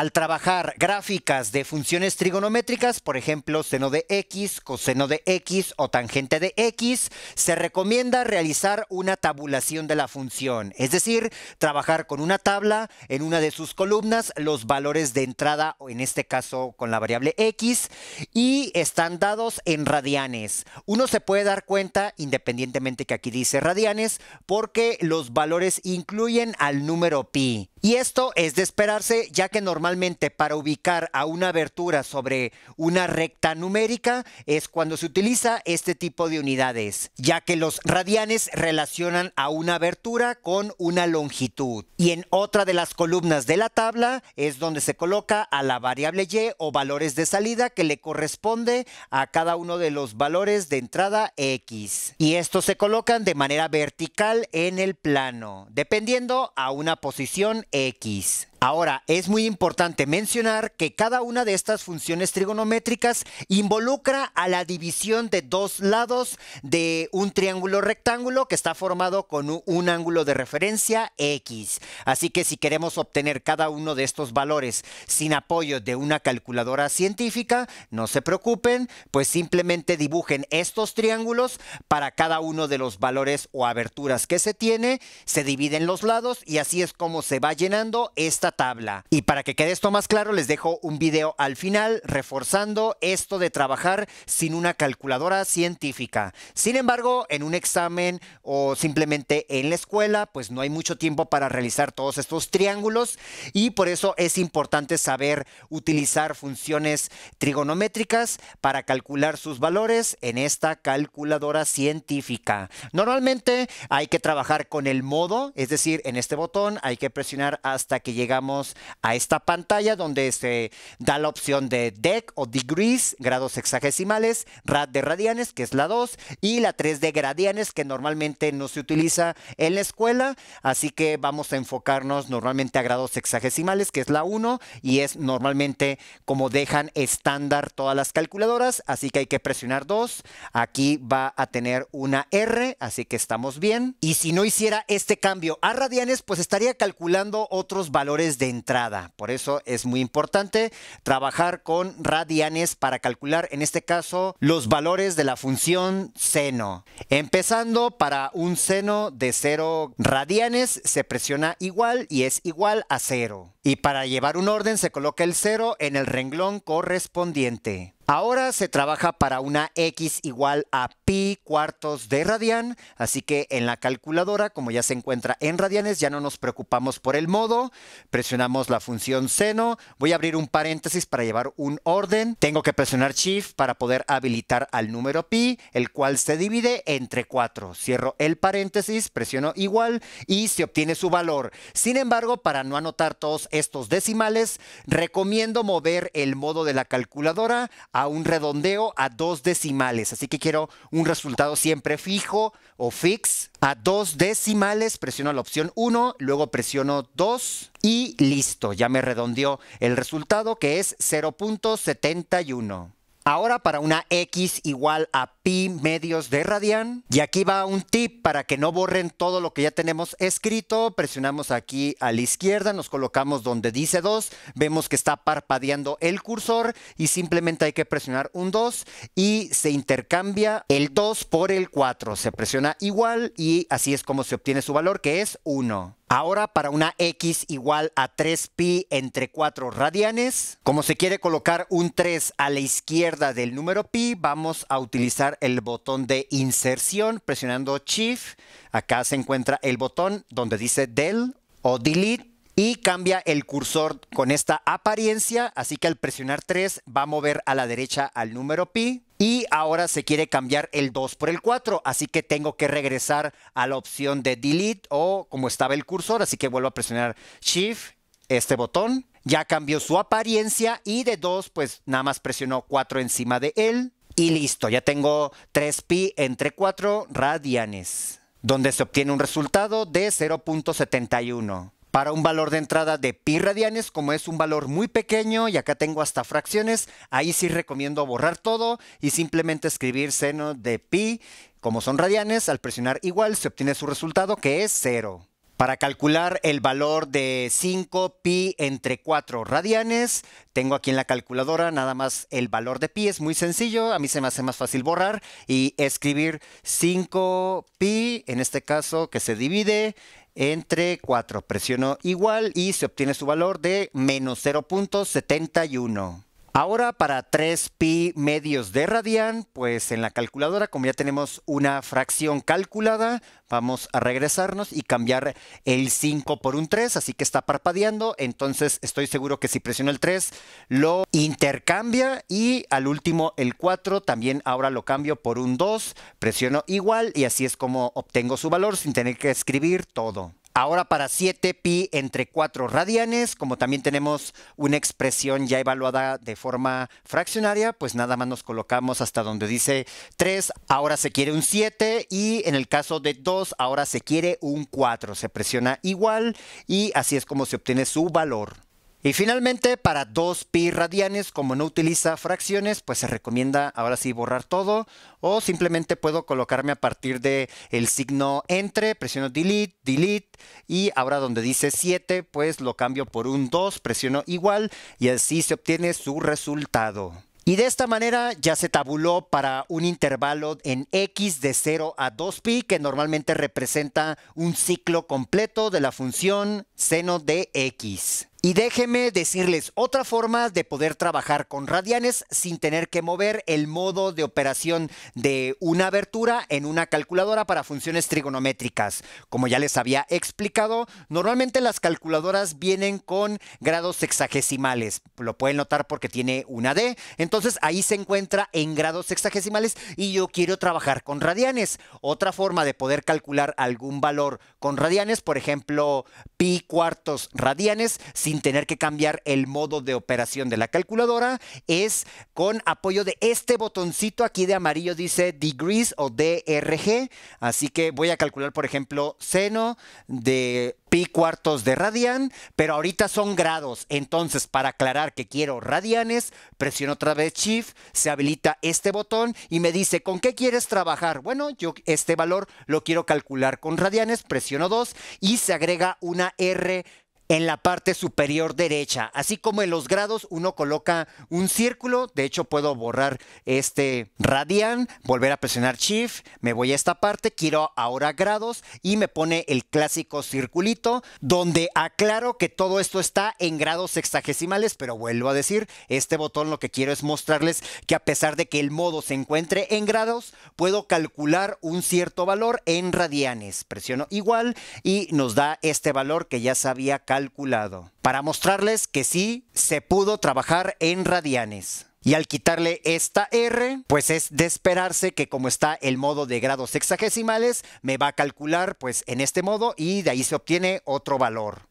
Al trabajar gráficas de funciones trigonométricas, por ejemplo, seno de x, coseno de x o tangente de x, se recomienda realizar una tabulación de la función, es decir, trabajar con una tabla en una de sus columnas los valores de entrada, o en este caso con la variable x, y están dados en radianes. Uno se puede dar cuenta, independientemente que aquí dice radianes, porque los valores incluyen al número pi. Y esto es de esperarse, ya que normalmente para ubicar a una abertura sobre una recta numérica es cuando se utiliza este tipo de unidades, ya que los radianes relacionan a una abertura con una longitud. Y en otra de las columnas de la tabla es donde se coloca a la variable y o valores de salida que le corresponde a cada uno de los valores de entrada x. Y estos se colocan de manera vertical en el plano, dependiendo a una posición X. Ahora, es muy importante mencionar que cada una de estas funciones trigonométricas involucra a la división de dos lados de un triángulo rectángulo que está formado con un ángulo de referencia X. Así que si queremos obtener cada uno de estos valores sin apoyo de una calculadora científica, no se preocupen, pues simplemente dibujen estos triángulos para cada uno de los valores o aberturas que se tiene, se dividen los lados y así es como se va llenando esta tabla. Y para que quede esto más claro, les dejo un video al final reforzando esto de trabajar sin una calculadora científica. Sin embargo, en un examen o simplemente en la escuela, pues no hay mucho tiempo para realizar todos estos triángulos y por eso es importante saber utilizar funciones trigonométricas para calcular sus valores en esta calculadora científica. Normalmente hay que trabajar con el modo, es decir, en este botón hay que presionar hasta que a esta pantalla donde se da la opción de dec o degrees, grados hexagesimales, rad de radianes, que es la 2, y la 3 de gradianes, que normalmente no se utiliza en la escuela, así que vamos a enfocarnos normalmente a grados hexagesimales, que es la 1, y es normalmente como dejan estándar todas las calculadoras, así que hay que presionar 2, aquí va a tener una R, así que estamos bien, y si no hiciera este cambio a radianes, pues estaría calculando otros valores de entrada. Por eso es muy importante trabajar con radianes para calcular, en este caso, los valores de la función seno. Empezando para un seno de 0 radianes, se presiona igual y es igual a 0. Y para llevar un orden se coloca el 0 en el renglón correspondiente. Ahora se trabaja para una x igual a pi cuartos de radian, así que en la calculadora, como ya se encuentra en radianes, ya no nos preocupamos por el modo. Presionamos la función seno. Voy a abrir un paréntesis para llevar un orden. Tengo que presionar shift para poder habilitar al número pi, el cual se divide entre 4. Cierro el paréntesis, presiono igual y se obtiene su valor. Sin embargo, para no anotar todos estos decimales, recomiendo mover el modo de la calculadora a un redondeo a dos decimales. Así que quiero un resultado siempre fijo o fix. A dos decimales presiono la opción 1, luego presiono 2 y listo. Ya me redondeó el resultado que es 0.71. Ahora para una x igual a pi medios de radian. Y aquí va un tip para que no borren todo lo que ya tenemos escrito. Presionamos aquí a la izquierda, nos colocamos donde dice 2. Vemos que está parpadeando el cursor y simplemente hay que presionar un 2 y se intercambia el 2 por el 4. Se presiona igual y así es como se obtiene su valor que es 1. Ahora para una x igual a 3pi entre 4 radianes, como se quiere colocar un 3 a la izquierda del número pi, vamos a utilizar el botón de inserción presionando Shift. Acá se encuentra el botón donde dice del o delete y cambia el cursor con esta apariencia, así que al presionar 3 va a mover a la derecha al número pi. Y ahora se quiere cambiar el 2 por el 4, así que tengo que regresar a la opción de delete o como estaba el cursor, así que vuelvo a presionar shift, este botón, ya cambió su apariencia y de 2 pues nada más presionó 4 encima de él. Y listo, ya tengo 3pi entre 4 radianes, donde se obtiene un resultado de 0.71 para un valor de entrada de pi radianes, como es un valor muy pequeño y acá tengo hasta fracciones, ahí sí recomiendo borrar todo y simplemente escribir seno de pi, como son radianes, al presionar igual se obtiene su resultado que es cero. Para calcular el valor de 5 pi entre 4 radianes, tengo aquí en la calculadora nada más el valor de pi, es muy sencillo, a mí se me hace más fácil borrar y escribir 5 pi, en este caso que se divide entre 4. Presiono igual y se obtiene su valor de menos 0.71. Ahora para 3 pi medios de radian, pues en la calculadora, como ya tenemos una fracción calculada, vamos a regresarnos y cambiar el 5 por un 3, así que está parpadeando, entonces estoy seguro que si presiono el 3 lo intercambia y al último el 4 también ahora lo cambio por un 2, presiono igual y así es como obtengo su valor sin tener que escribir todo. Ahora para 7 pi entre 4 radianes, como también tenemos una expresión ya evaluada de forma fraccionaria, pues nada más nos colocamos hasta donde dice 3, ahora se quiere un 7 y en el caso de 2 ahora se quiere un 4, se presiona igual y así es como se obtiene su valor. Y finalmente, para 2 pi radianes, como no utiliza fracciones, pues se recomienda ahora sí borrar todo o simplemente puedo colocarme a partir de el signo entre, presiono delete, delete y ahora donde dice 7, pues lo cambio por un 2, presiono igual y así se obtiene su resultado. Y de esta manera ya se tabuló para un intervalo en x de 0 a 2pi que normalmente representa un ciclo completo de la función seno de x. Y déjenme decirles otra forma de poder trabajar con radianes sin tener que mover el modo de operación de una abertura en una calculadora para funciones trigonométricas. Como ya les había explicado, normalmente las calculadoras vienen con grados sexagesimales. Lo pueden notar porque tiene una D. Entonces ahí se encuentra en grados sexagesimales y yo quiero trabajar con radianes. Otra forma de poder calcular algún valor con radianes, por ejemplo, pi cuartos radianes, sin tener que cambiar el modo de operación de la calculadora es con apoyo de este botoncito aquí de amarillo dice degrees o DRG. Así que voy a calcular, por ejemplo, seno de pi cuartos de radian, pero ahorita son grados. Entonces, para aclarar que quiero radianes, presiono otra vez Shift, se habilita este botón y me dice, ¿con qué quieres trabajar? Bueno, yo este valor lo quiero calcular con radianes, presiono 2 y se agrega una R en la parte superior derecha. Así como en los grados uno coloca un círculo, de hecho puedo borrar este radian, volver a presionar shift, me voy a esta parte, quiero ahora grados y me pone el clásico circulito donde aclaro que todo esto está en grados sexagesimales, pero vuelvo a decir, este botón lo que quiero es mostrarles que a pesar de que el modo se encuentre en grados, puedo calcular un cierto valor en radianes. Presiono igual y nos da este valor que ya sabía calcular calculado, para mostrarles que sí se pudo trabajar en radianes. Y al quitarle esta R, pues es de esperarse que como está el modo de grados sexagesimales, me va a calcular pues en este modo y de ahí se obtiene otro valor.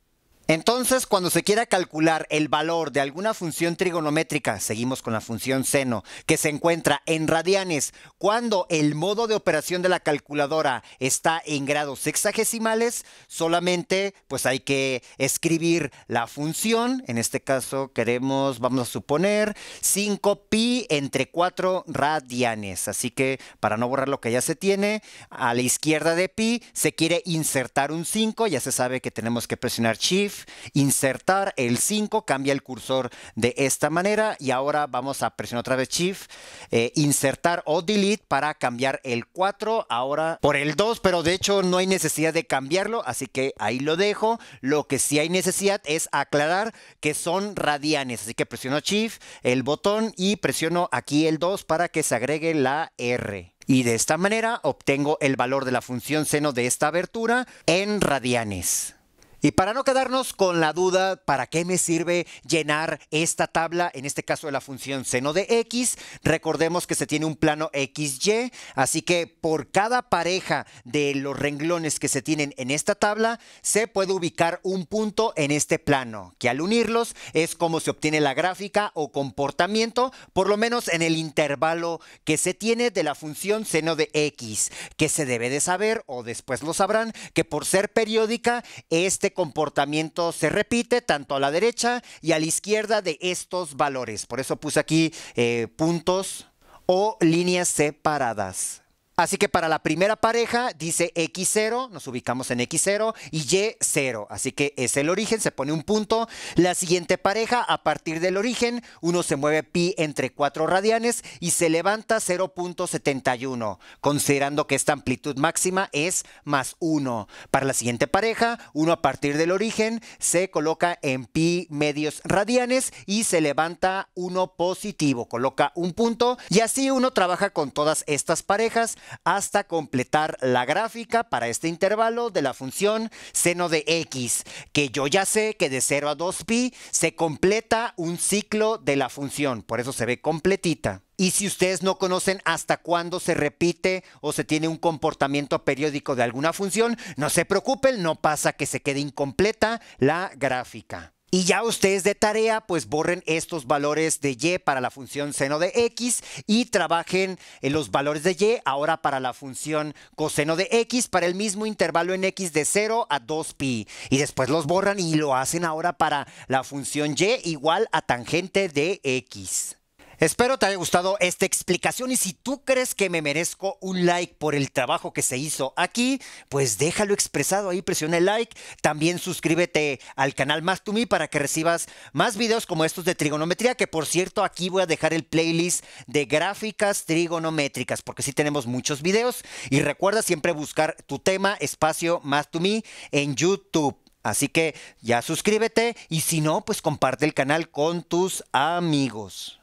Entonces, cuando se quiera calcular el valor de alguna función trigonométrica, seguimos con la función seno, que se encuentra en radianes, cuando el modo de operación de la calculadora está en grados sexagesimales, solamente pues hay que escribir la función, en este caso queremos, vamos a suponer, 5pi entre 4 radianes. Así que para no borrar lo que ya se tiene, a la izquierda de pi se quiere insertar un 5, ya se sabe que tenemos que presionar Shift insertar el 5, cambia el cursor de esta manera y ahora vamos a presionar otra vez Shift, eh, insertar o delete para cambiar el 4 ahora por el 2, pero de hecho no hay necesidad de cambiarlo, así que ahí lo dejo. Lo que sí hay necesidad es aclarar que son radianes, así que presiono Shift, el botón y presiono aquí el 2 para que se agregue la R. Y de esta manera obtengo el valor de la función seno de esta abertura en radianes. Y para no quedarnos con la duda, ¿para qué me sirve llenar esta tabla? En este caso de la función seno de x, recordemos que se tiene un plano xy, así que por cada pareja de los renglones que se tienen en esta tabla, se puede ubicar un punto en este plano, que al unirlos es como se obtiene la gráfica o comportamiento, por lo menos en el intervalo que se tiene de la función seno de x, que se debe de saber, o después lo sabrán, que por ser periódica, comportamiento se repite tanto a la derecha y a la izquierda de estos valores. Por eso puse aquí eh, puntos o líneas separadas. Así que para la primera pareja dice X0, nos ubicamos en X0 y Y0. Así que es el origen, se pone un punto. La siguiente pareja, a partir del origen, uno se mueve pi entre 4 radianes y se levanta 0.71, considerando que esta amplitud máxima es más 1. Para la siguiente pareja, uno a partir del origen se coloca en pi medios radianes y se levanta 1 positivo, coloca un punto y así uno trabaja con todas estas parejas hasta completar la gráfica para este intervalo de la función seno de x, que yo ya sé que de 0 a 2pi se completa un ciclo de la función, por eso se ve completita. Y si ustedes no conocen hasta cuándo se repite o se tiene un comportamiento periódico de alguna función, no se preocupen, no pasa que se quede incompleta la gráfica. Y ya ustedes de tarea, pues borren estos valores de y para la función seno de x y trabajen en los valores de y ahora para la función coseno de x para el mismo intervalo en x de 0 a 2pi. Y después los borran y lo hacen ahora para la función y igual a tangente de x. Espero te haya gustado esta explicación y si tú crees que me merezco un like por el trabajo que se hizo aquí, pues déjalo expresado ahí, presiona el like. También suscríbete al canal Más to Me para que recibas más videos como estos de trigonometría, que por cierto aquí voy a dejar el playlist de gráficas trigonométricas, porque sí tenemos muchos videos. Y recuerda siempre buscar tu tema, espacio Más to Me en YouTube. Así que ya suscríbete y si no, pues comparte el canal con tus amigos.